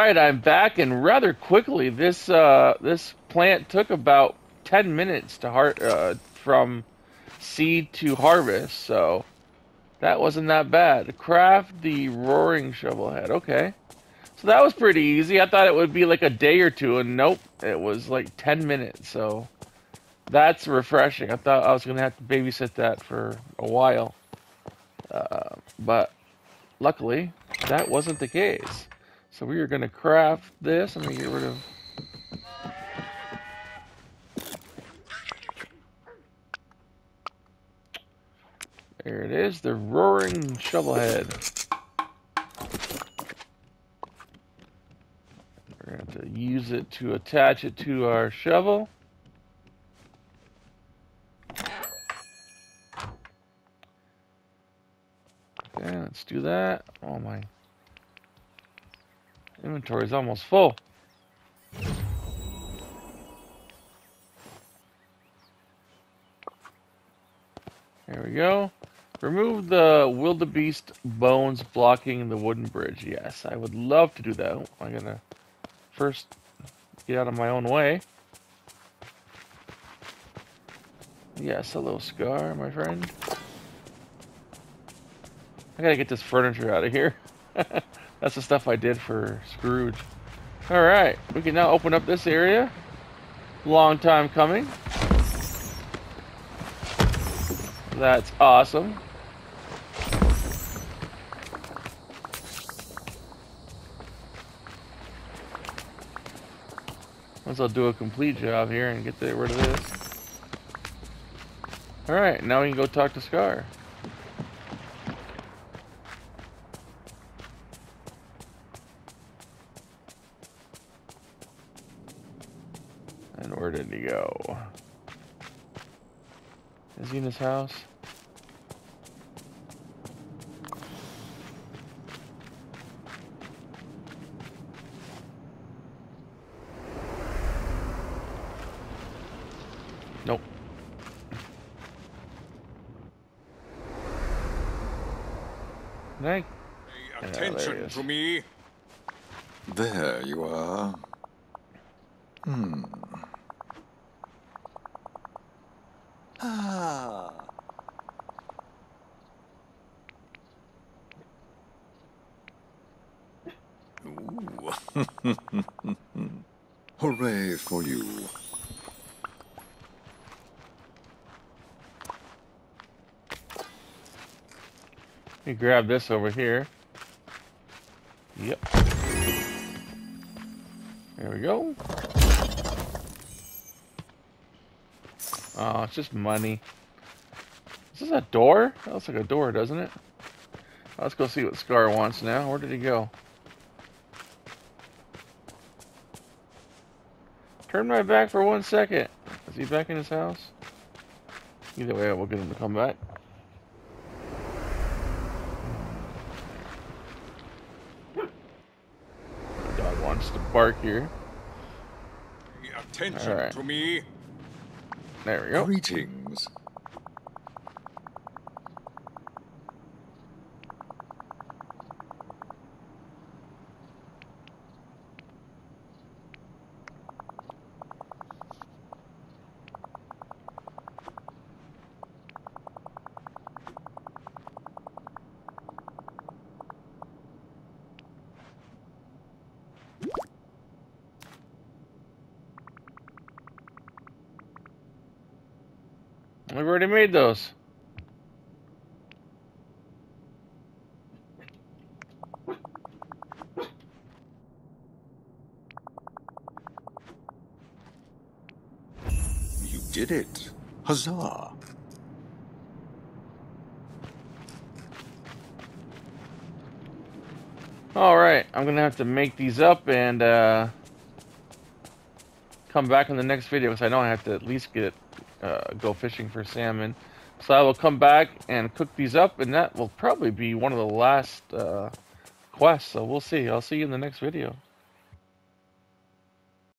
Alright, I'm back and rather quickly. This uh, this plant took about 10 minutes to uh, from seed to harvest, so that wasn't that bad. Craft the roaring shovel head. Okay. So that was pretty easy. I thought it would be like a day or two, and nope, it was like 10 minutes, so that's refreshing. I thought I was going to have to babysit that for a while. Uh, but luckily, that wasn't the case. So we are going to craft this. Let me get rid of... There it is, the roaring shovelhead. We're going to to use it to attach it to our shovel. Okay, let's do that. Oh my Inventory is almost full. There we go. Remove the wildebeest bones blocking the wooden bridge. Yes, I would love to do that. I'm gonna first get out of my own way. Yes, hello Scar, my friend. I gotta get this furniture out of here. That's the stuff I did for Scrooge. Alright, we can now open up this area. Long time coming. That's awesome. Once I'll do a complete job here and get rid of this. Alright, now we can go talk to Scar. Did he go? Is he in his house? Nope. Pay attention to me. There you are. Hmm. Hooray for you. Let me grab this over here. Yep. There we go. Oh, it's just money. Is this a door? That looks like a door, doesn't it? Let's go see what Scar wants now. Where did he go? Turn my back for one second. Is he back in his house? Either way, we'll get him to come back. dog wants to bark here. Attention right. to me. There we go. Greetings. We've already made those. You did it. Huzzah. Alright, I'm gonna have to make these up and uh, come back in the next video because I know I have to at least get uh, go fishing for salmon. So I will come back and cook these up, and that will probably be one of the last uh, quests. So we'll see. I'll see you in the next video.